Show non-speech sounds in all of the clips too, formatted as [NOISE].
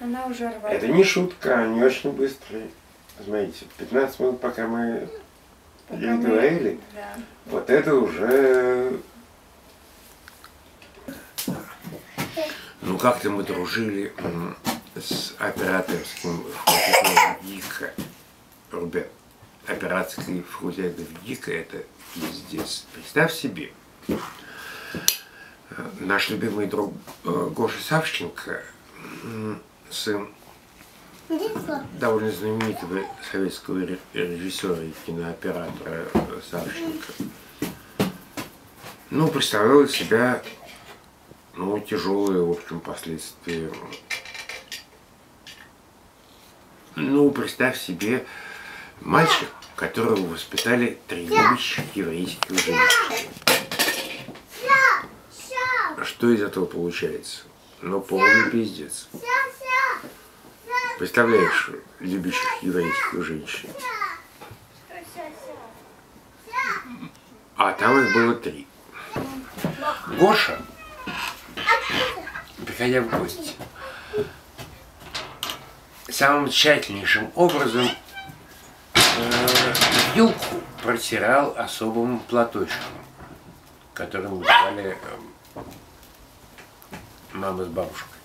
Она уже рвала. Это не шутка, они очень быстрые. Смотрите, 15 минут, пока мы Пока здесь мы- говорили, Да. вот это уже... Ну, как-то мы дружили с операторским факультетом ГИКа. Ребят, операторский факультет ГИКа это пиздец. Представь себе, э, наш любимый друг э, Гоша Савченко, сын довольно знаменитого советского ре- режиссера и кинооператора э, Савченко. Ну, представлял из себя ну, тяжелые, в общем, последствия. Ну, представь себе мальчик, которого воспитали три любящих еврейских женщины. Что из этого получается? Ну, полный пиздец. Представляешь, любящих еврейских женщин. А там их было три. Гоша, приходя в гости, самым тщательнейшим образом э, вилку протирал особым платочком, которым давали э, мама с бабушкой.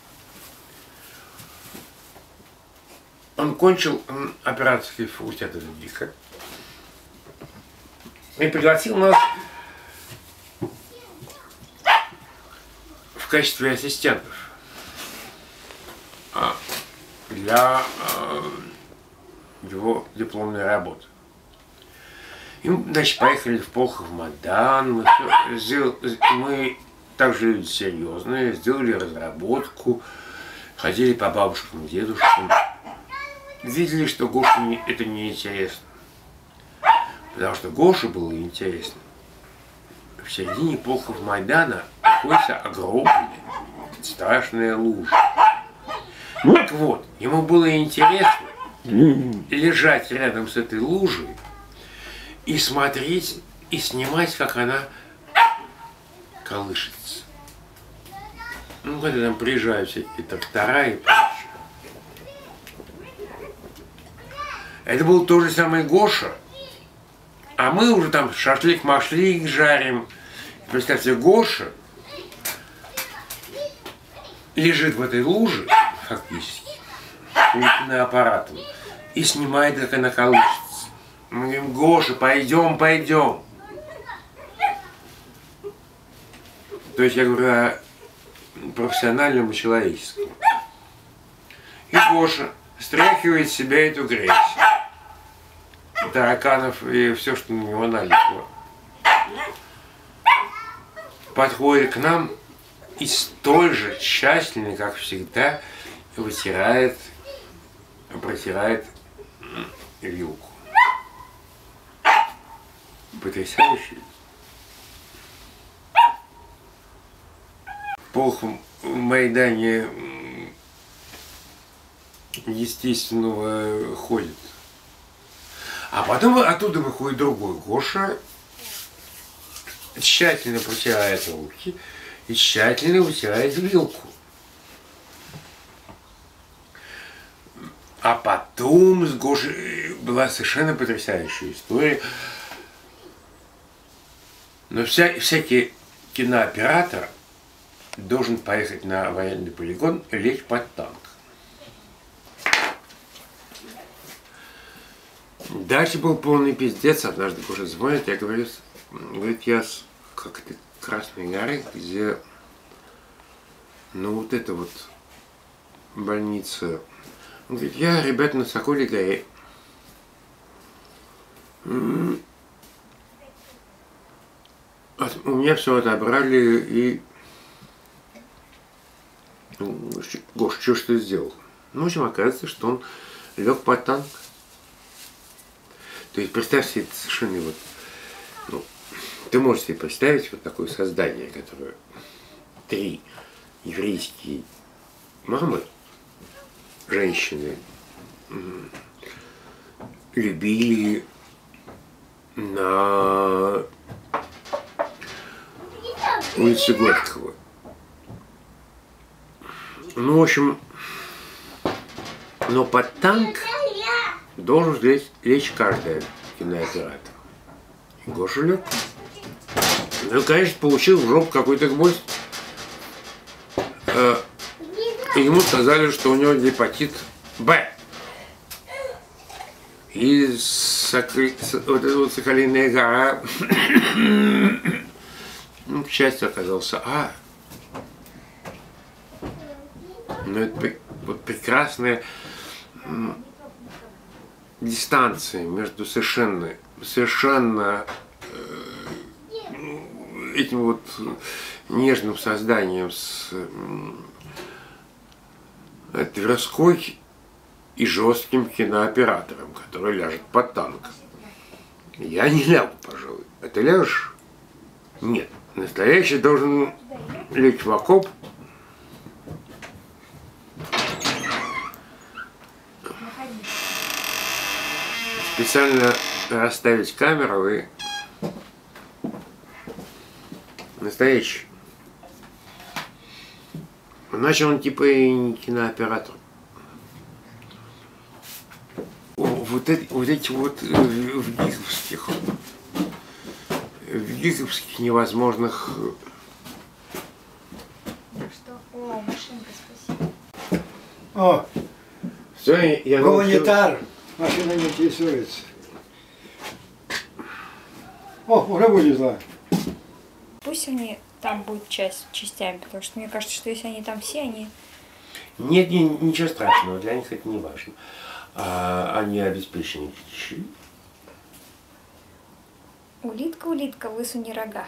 Он кончил операторский факультет из ГИКа и пригласил нас в качестве ассистентов. А, для э, его дипломной работы. И мы, значит, поехали в Полхов Мадан, мы, всё сделал- мы также серьезные, сделали разработку, ходили по бабушкам, дедушкам, видели, что Гоше не- это неинтересно. Потому что Гоше было интересно. В середине Полхов Майдана находится огромная, страшная лужа. Так вот, ему было интересно лежать рядом с этой лужей и смотреть, и снимать, как она колышется. Ну, когда там приезжают всякие трактора и Это был тот же самый Гоша, а мы уже там шашлык-машлык жарим. Представьте, Гоша лежит в этой луже, фактически, аппаратом, и снимает, как она колышется. Мы говорим, Гоша, пойдем, пойдем. То есть я говорю о профессиональном и человеческом. И Гоша стряхивает себя эту грязь. Тараканов и все, что на него налипло. Подходит к нам и столь же тщательно, как всегда, вытирает, протирает вилку. Потрясающе. Полхом Майдане естественного ходит. А потом оттуда выходит другой Гоша, тщательно протирает руки и тщательно вытирает вилку. А потом с Гошей была совершенно потрясающая история. Но вся, всякий кинооператор должен поехать на военный полигон и лечь под танк. Дальше был полный пиздец. Однажды Гоша звонит, я говорю, говорит, я с как-то Красной горы, где, ну вот это вот больница. Он говорит, я, ребят, на Соколе горе. От- У меня все отобрали и... Ну, Гош, что ж ты сделал? Ну, в общем, оказывается, что он лег под танк. То есть представь себе это совершенно вот, ну, ты можешь себе представить вот такое создание, которое три еврейские мамы, женщины, любили на улице Горького. Ну, в общем, Но под танк должен лечь, лечь каждый кинооператор. Гоша лег. Ну, конечно, получил в жопу какой-то гвоздь. Э, ему сказали, что у него гепатит Б. И Соколь- с- вот эта вот Соколиная гора, [COUGHS] ну, к счастью, оказался А. Но это вот прекрасная м, дистанция между совершенно, совершенно э, этим вот нежным созданием с м, Тверской и жестким кинооператором, который ляжет под танк. Я не лягу, пожалуй. А ты ляжешь? Нет. Настоящий должен лечь в окоп. Специально расставить камеру и настоящий. Иначе он типа и не кинооператор. О, Вот эти вот, эти вот э, в гиковских, в гиковских невозможных Что? О, машинка, спасибо. О, все, я научил- гуманитар. Машина не интересуется. О, уже вылезла. Пусть они там будут часть, частями, потому что мне кажется, что если они там все, они... Нет, не- ничего страшного, для них это не важно. А, они обеспечены пищей. Улитка, улитка, высуни рога.